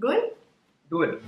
Good? Good.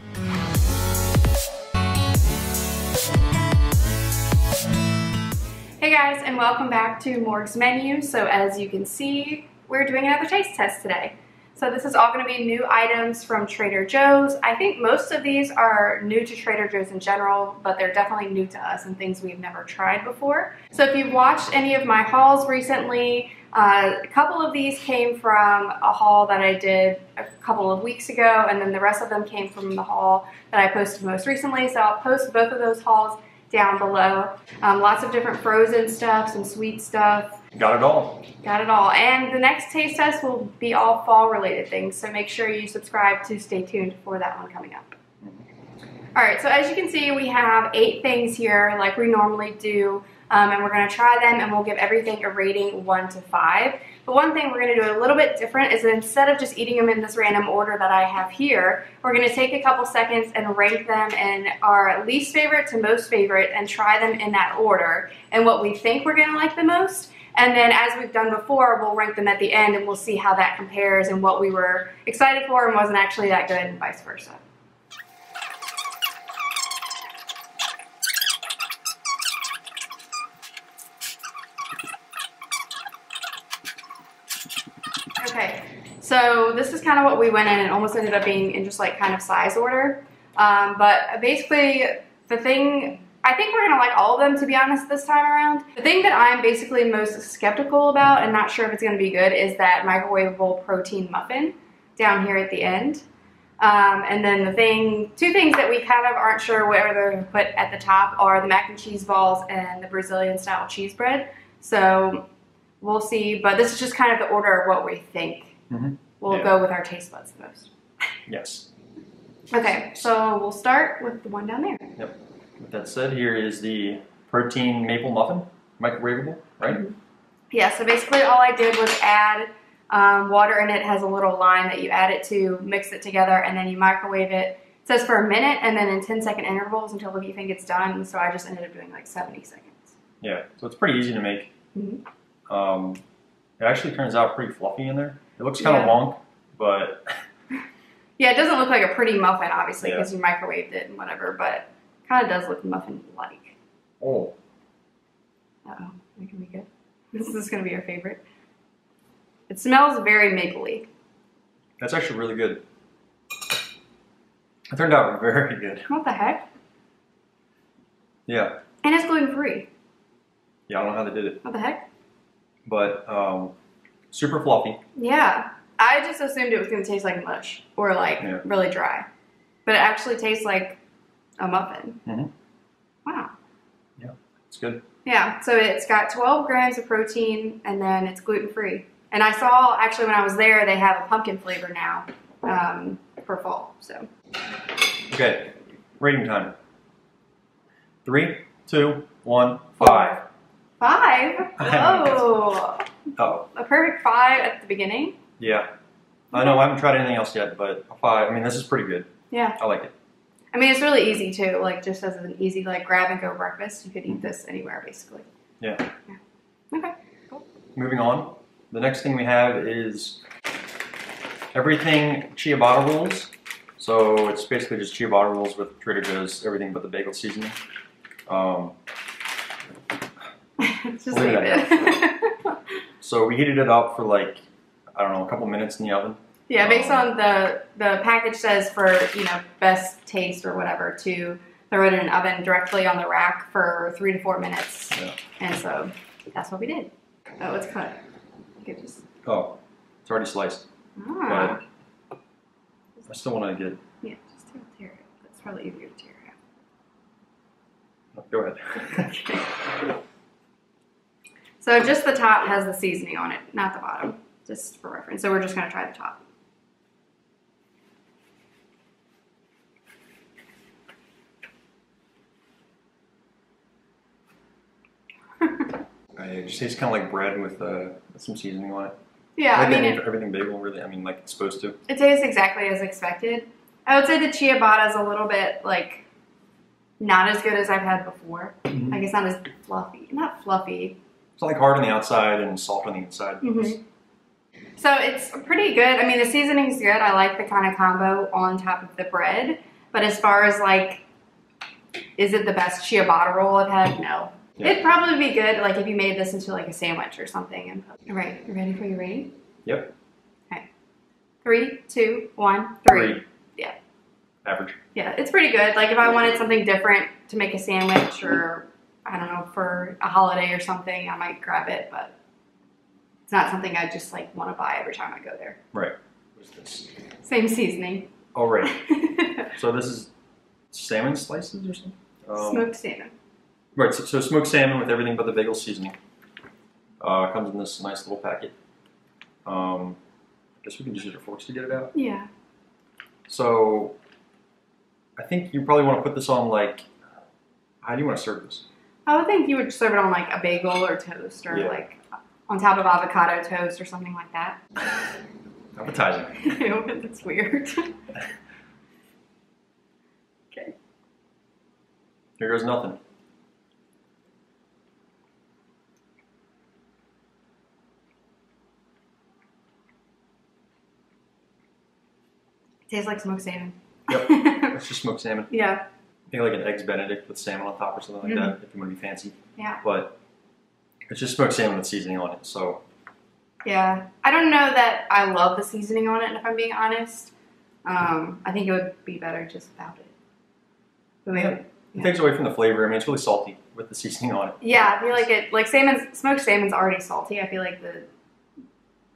Hey guys, and welcome back to Morgs' Menu. So as you can see, we're doing another taste test today. So this is all going to be new items from Trader Joe's. I think most of these are new to Trader Joe's in general, but they're definitely new to us and things we've never tried before. So if you've watched any of my hauls recently, uh, a couple of these came from a haul that I did a couple of weeks ago, and then the rest of them came from the haul that I posted most recently. So I'll post both of those hauls down below. Um, lots of different frozen stuff, some sweet stuff. Got it all. Got it all. And the next taste test will be all fall related things, so make sure you subscribe to stay tuned for that one coming up. All right, so as you can see, we have eight things here like we normally do, um, and we're gonna try them and we'll give everything a rating one to five. But one thing we're gonna do a little bit different is instead of just eating them in this random order that I have here, we're gonna take a couple seconds and rank them in our least favorite to most favorite and try them in that order and what we think we're gonna like the most. And then as we've done before, we'll rank them at the end and we'll see how that compares and what we were excited for and wasn't actually that good and vice versa. Okay, so this is kind of what we went in and almost ended up being in just like kind of size order. Um, but basically, the thing, I think we're gonna like all of them to be honest this time around. The thing that I'm basically most skeptical about and not sure if it's gonna be good is that microwavable protein muffin down here at the end. Um, and then the thing, two things that we kind of aren't sure where they're gonna put at the top are the mac and cheese balls and the Brazilian style cheese bread. So we'll see, but this is just kind of the order of what we think Mhm. will Yeah. go with our taste buds the most. Yes. Okay, so we'll start with the one down there. Yep. With that said, here is the protein maple muffin, microwavable, right? Yeah, so basically all I did was add um, water and it has a little line that you add it to, mix it together, and then you microwave it. It says for a minute and then in 10 second intervals until you think it's done. So I just ended up doing like 70 seconds. Yeah. So it's pretty easy to make. Mhm. Um, it actually turns out pretty fluffy in there. It looks kind of Yeah. wonk, but Yeah, it doesn't look like a pretty muffin, obviously, Yeah. because you microwaved it and whatever, but kind of does look muffin-like. oh, Uh-oh, that can be good. This is going to be your favorite. It smells very mapley. that's actually really good. It turned out very good. What the heck? Yeah. And it's gluten-free. Yeah, I don't know how they did it, What the heck? but um, super fluffy. Yeah. I just assumed it was going to taste like mush or like Yeah. really dry. But it actually tastes like a muffin. Mhm. Wow. Yeah, it's good. Yeah, so it's got 12 grams of protein and then it's gluten free. And I saw actually when I was there, they have a pumpkin flavor now um, for fall. So Okay, rating time. Three, two, one, five. five. Whoa, Oh, a perfect five at the beginning. yeah. I know I haven't tried anything else yet, but a five. I mean, this is pretty good. Yeah, I like it. I mean it's really easy too. Like just as an easy like grab and go breakfast, you could eat this anywhere basically. Yeah. Okay. Cool. Moving on. The next thing we have is everything ciabatta rolls. So it's basically just ciabatta rolls with Trader Joe's everything but the bagel seasoning. Um, just Leave it. so we heated it up for like I don't know a couple minutes in the oven. Yeah, based on the the package says for you know best taste or whatever to throw it in an oven directly on the rack for three to four minutes, Yeah. and so that's what we did. Oh, it's cut. You just Oh, it's already sliced. ah, I still want to get. yeah, just tear, it. That's probably easier to tear it. Go ahead. so just the top has the seasoning on it, not the bottom, just for reference. So we're just gonna try the top. I it just tastes kind of like bread with uh, some seasoning on it. Yeah, I like mean, it, everything bagel, really. I mean, like it's supposed to. it tastes exactly as expected. I would say the ciabatta is a little bit like not as good as I've had before. Mhm. I guess not as fluffy. Not fluffy. It's like hard on the outside and soft on the inside. Mhm. So it's pretty good. I mean, the seasoning's good. I like the kind of combo on top of the bread. But as far as like, is it the best ciabatta roll I've had? No. Yeah. It'd probably be good, like if you made this into like a sandwich or something. And all right, you ready for your rating? Yep. Okay. Three, two, one, three. Three. Yeah. Average. Yeah, it's pretty good. Like if I wanted something different to make a sandwich or I don't know for a holiday or something, I might grab it. But it's not something I just like want to buy every time I go there. Right. What's this? Same seasoning. Already. So this is salmon slices or something? Um, Smoked salmon. Right, so, so smoked salmon with everything but the bagel seasoning. Uh, comes in this nice little packet. Um, I guess we can just use our forks to get it out. Yeah. So, I think you probably want to put this on like, how do you want to serve this? I would think you would serve it on like a bagel or toast or Yeah. like on top of avocado toast or something like that. Appetizing. Ew, that's weird. okay. Here goes nothing. Tastes like smoked salmon. Yep. It's just smoked salmon. yeah. Maybe like an eggs Benedict with salmon on top or something like that, if you want to be fancy. Yeah. But it's just smoked salmon with seasoning on it. So Yeah. I don't know that I love the seasoning on it, if I'm being honest. Um, I think it would be better just without it. But maybe, it takes away from the flavor. I mean, it's really salty with the seasoning on it. yeah, I feel like it, like salmon, smoked salmon's already salty. I feel like the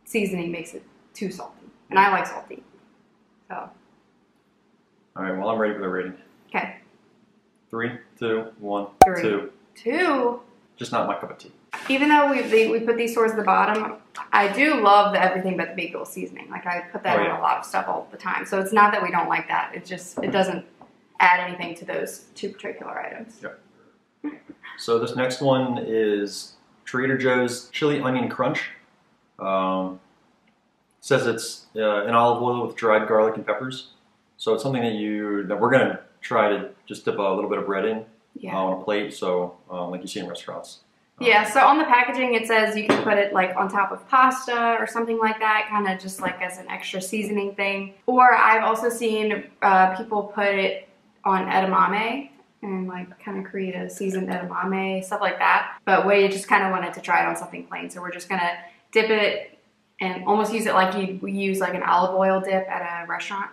seasoning makes it too salty. And I like salty. So, All right, well, I'm ready for the rating. okay. Three, two, one, Three. two. Two. Just not my cup of tea. Even though we they, we put these towards the bottom, I do love the everything but the bagel seasoning. Like I put that Oh, yeah. a lot of stuff all the time. So it's not that we don't like that. It just it doesn't add anything to those two particular items. So this next one is Trader Joe's chili onion crunch. Um, says it's uh, in olive oil with dried garlic and peppers. So it's something that you that we're gonna try to just dip a little bit of bread in Yeah. on a plate. So um, like you see in restaurants. Um, Yeah, so on the packaging it says you can put it like on top of pasta or something like that, kind of just like as an extra seasoning thing. Or I've also seen uh, people put it on edamame and like kind of create a seasoned edamame, stuff like that. But we just kind of wanted to try it on something plain, so we're just gonna dip it and almost use it like you we use like an olive oil dip at a restaurant.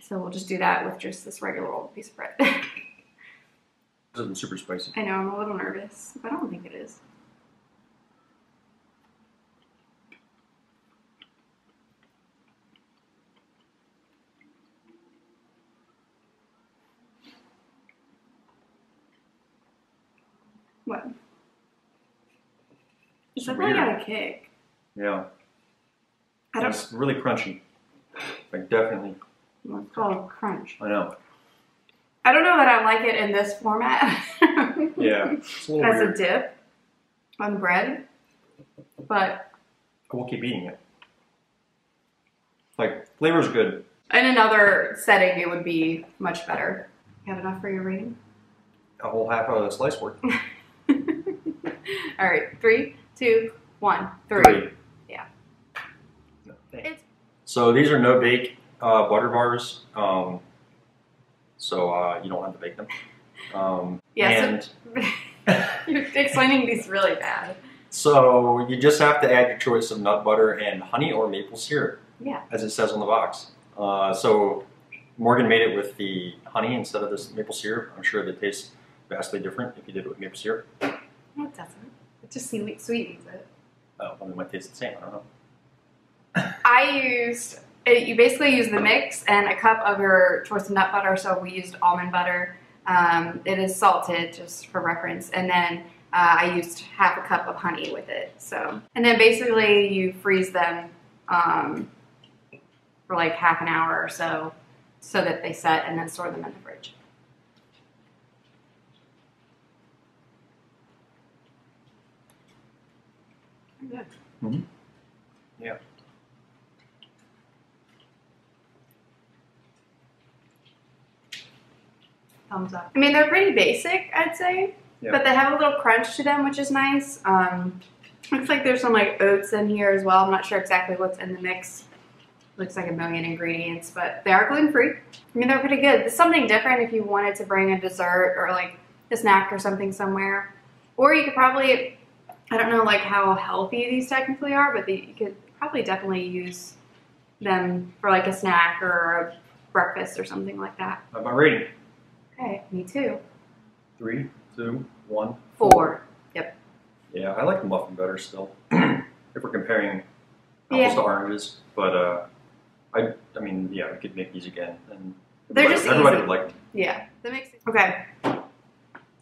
So we'll just do that with just this regular old piece of bread. Isn't super spicy. I know I'm a little nervous, but I don't think it is. What? It's It's definitely weird. got a kick. Yeah. I don't. It's really crunchy. Like definitely. It's called crunch. I know. I don't know that I like it in this format. Yeah. It's a little As weird. a dip on bread, but We'll keep eating it. Like flavor's good. in another setting, it would be much better. You have enough for your rating? A whole half of a slice worth. All right, three, two, one, three. Three. Yeah. No. It's- So these are no bake uh, butter bars. Um, so uh, you don't have to bake them. Um, Yeah, You're explaining these really bad. So you just have to add your choice of nut butter and honey or maple syrup, Yeah. as it says on the box. Uh, so Morgan made it with the honey instead of this maple syrup. I'm sure that tastes vastly different if you did it with maple syrup. No, it doesn't. It just sweet- sweetens it. Oh, well, it might taste the same. I don't know. I used, it, you basically use the mix and a cup of your choice of nut butter. So we used almond butter. Um, it is salted, just for reference. And then uh, I used half a cup of honey with it. So, and then basically you freeze them um, for like half an hour or so, so that they set, and then store them in the fridge. Good. Yeah. Thumbs up. I mean, they're pretty basic, I'd say, Yeah. but they have a little crunch to them, which is nice. Um, Looks like there's some like oats in here as well. I'm not sure exactly what's in the mix. Looks like a million ingredients, but they are gluten free. I mean, they're pretty good. It's something different if you wanted to bring a dessert or like a snack or something somewhere. Or you could probably, I don't know like how healthy these technically are, but they, you could probably definitely use them for like a snack or a breakfast or something like that. How about rating? Okay, me too. Three, two, one. Four. Yep. Yeah, I like the muffin better still. if we're comparing apples Yeah. to oranges, but uh, I, I mean, yeah, we could make these again, and They're just everybody easy. would like them. Yeah, that makes sense. Okay.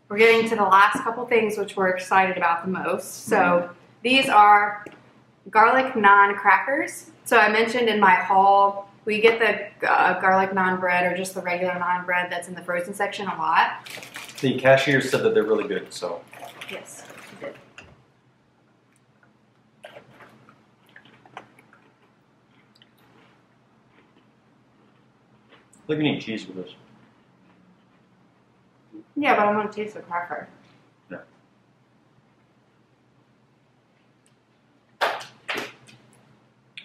We're getting to the last couple things which we're excited about the most. So these are garlic naan crackers. So I mentioned in my haul, we get the uh, garlic naan bread or just the regular naan bread that's in the frozen section a lot. The cashier said that they're really good, so Yes. I think we need cheese with this. Yeah, but I want to taste the cracker. Yeah.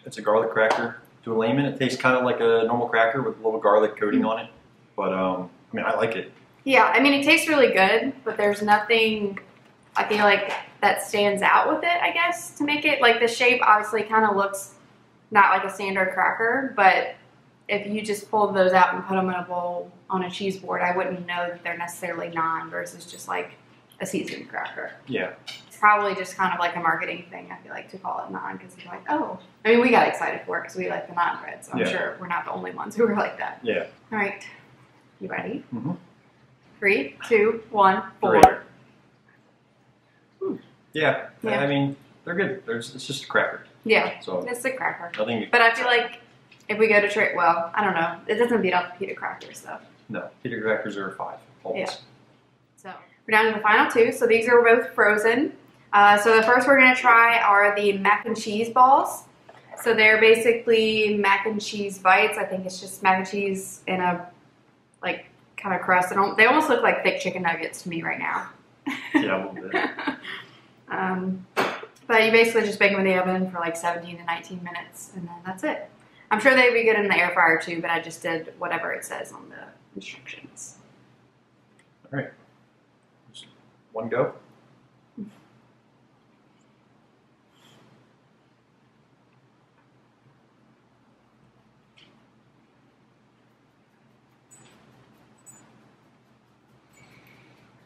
It's a garlic cracker. To a layman, it tastes kind of like a normal cracker with a little garlic coating on it. But um, I mean, I like it. Yeah, I mean, it tastes really good, but there's nothing I feel like that stands out with it, I guess, to make it. Like, the shape obviously kind of looks not like a standard cracker, but if you just pulled those out and put them in a bowl on a cheese board, I wouldn't know that they're necessarily naan versus just like a seasoned cracker. Yeah, probably just kind of like a marketing thing, I feel like, to call it naan because you're like, oh. I mean, we got excited for it because we like the naan bread, so I'm Yeah. sure we're not the only ones who are like that. yeah. All right. You ready? Mhm. Three, two, one, four. Yeah, Yeah. I mean, they're good. There's, it's just a cracker. Yeah, So it's a cracker. nothing. But I feel like if we go to trade, well, I don't know. It doesn't beat out the pita crackers though. No, pita crackers are five. Always. Yeah. So we're down to the final two. So these are both frozen. Uh, so the first we're gonna try are the mac and cheese balls. So they're basically mac and cheese bites. I think it's just mac and cheese in a like kind of crust. They, don't, they almost look like thick chicken nuggets to me right now. Yeah, a little bit. um, but you basically just bake them in the oven for like 17 to 19 minutes, and then that's it. I'm sure they'd be good in the air fryer too, but I just did whatever it says on the instructions. All right. Just one go.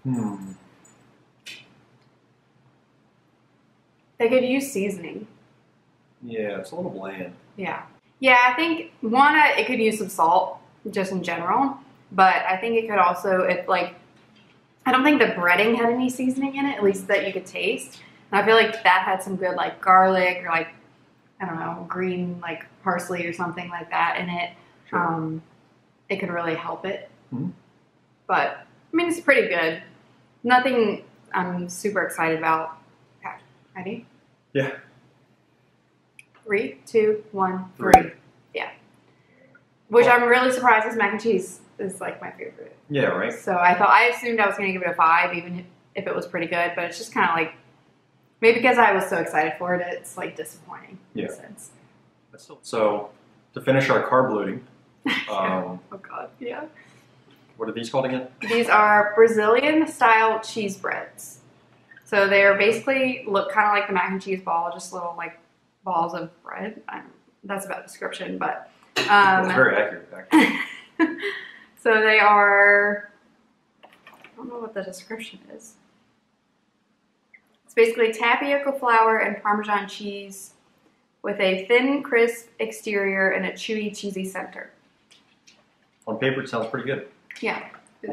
Hmm. They could use seasoning. Yeah, it's a little bland. Yeah. Yeah, I think one, it could use some salt just in general, but I think it could also, if like, I don't think the breading had any seasoning in it, at least that you could taste. And I feel like that had some good like garlic or like, I don't know, green like parsley or something like that in it. Sure. Um, it could really help it. Mhm. But I mean, it's pretty good. Nothing I'm super excited about. Okay, ready? Yeah. Three, two, one, Three. three. Yeah. Which I'm really surprised is mac and cheese is like my favorite. yeah, right. So I thought I assumed I was going to give it a five, even if- if it was pretty good. But it's just kind of like maybe because I was so excited for it, it's like disappointing. In Yeah. a sense. So to finish our carb loading, um, oh God. Yeah. What are these called again? These are Brazilian style cheese breads. So they're basically look kind of like the mac and cheese ball, just little like balls of bread. I don't, that's about description, but um, That's very accurate. Actually. so they are. I don't know what the description is. It's basically tapioca flour and Parmesan cheese with a thin, crisp exterior and a chewy, cheesy center. On paper, it sounds pretty good. Yeah.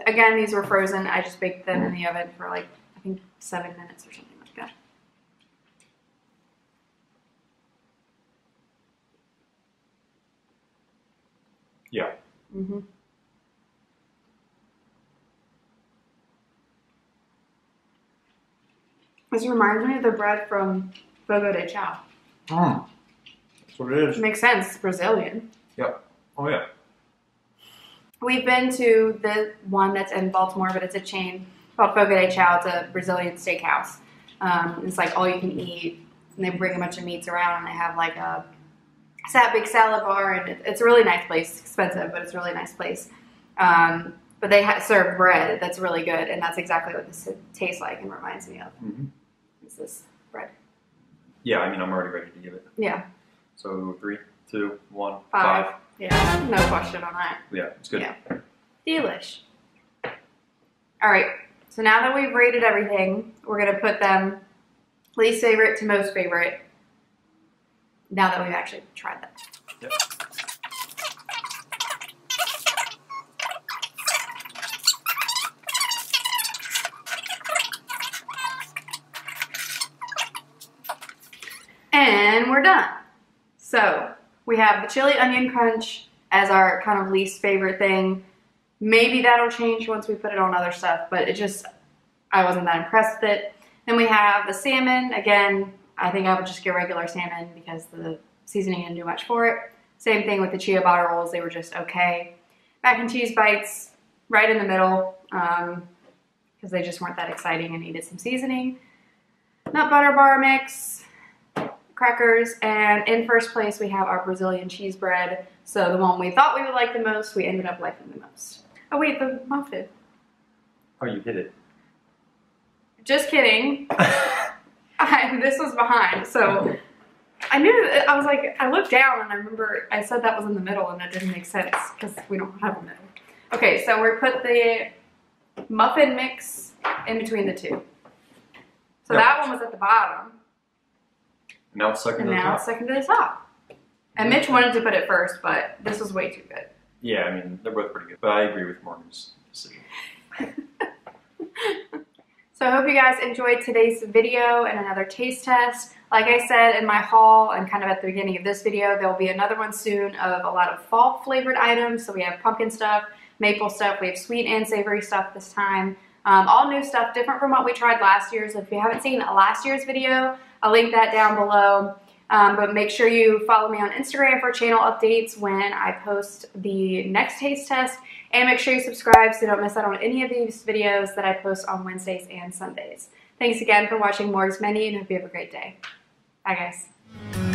Again, these were frozen. I just baked them in the oven for like I think seven minutes or something like that. Yeah. Mm-hmm. This reminds me of the bread from Fogo de Chao. Mm. That's what it is. Makes sense. It's Brazilian. Yep. Oh yeah. We've been to the one that's in Baltimore, but it's a chain called Fogo de Chao. It's a Brazilian steakhouse. Um, it's like all you can eat and they bring a bunch of meats around, and they have like a that big salad bar, and it's a really nice place. It's expensive, but it's a really nice place. Um, but they ha- serve bread that's really good, and that's exactly what this tastes like and reminds me of. Mhm. Is this bread? Yeah, I mean, I'm already ready to give it. Yeah, So three, two, one, five. five. Yeah, no question on that. Yeah, it's good. Yeah. Delish. All right. So now that we've rated everything, we're gonna put them least favorite to most favorite. Now that we've actually tried them. Yep. And we're done. So we have the chili onion crunch as our kind of least favorite thing. Maybe that'll change once we put it on other stuff, but it just, I wasn't that impressed with it. Then we have the salmon. Again, I think I would just get regular salmon because the seasoning didn't do much for it. Same thing with the ciabatta rolls, they were just okay. Mac and cheese bites, right in the middle, um, because they just weren't that exciting and needed some seasoning. Nut butter bar mix, crackers, and in first place we have our Brazilian cheese bread. So the one we thought we would like the most, we ended up liking the most. Oh wait, the muffin. Oh, you hit it. Just kidding. I, this was behind, so I knew. that- I was like, I looked down and I remember I said that was in the middle, and that didn't make sense because we don't have a middle. Okay, so we put the muffin mix in between the two. So Yep. that one was at the bottom, now it's second and to the now top. it's second to the top. And Mitch wanted to put it first, but this was way too good. Yeah, I mean, they're both pretty good. But I agree with Morgan's decision. So I hope you guys enjoyed today's video and another taste test. Like I said in my haul and kind of at the beginning of this video, there will be another one soon of a lot of fall flavored items. So we have pumpkin stuff, maple stuff, we have sweet and savory stuff this time. Um, all new stuff, different from what we tried last year. So if you haven't seen last year's video, I'll link that down below. Um, but make sure you follow me on Instagram for channel updates when I post the next taste test. And make sure you subscribe so you don't miss out on any of these videos that I post on Wednesdays and Sundays. Thanks again for watching Morgs' Menu and hope you have a great day. Bye guys.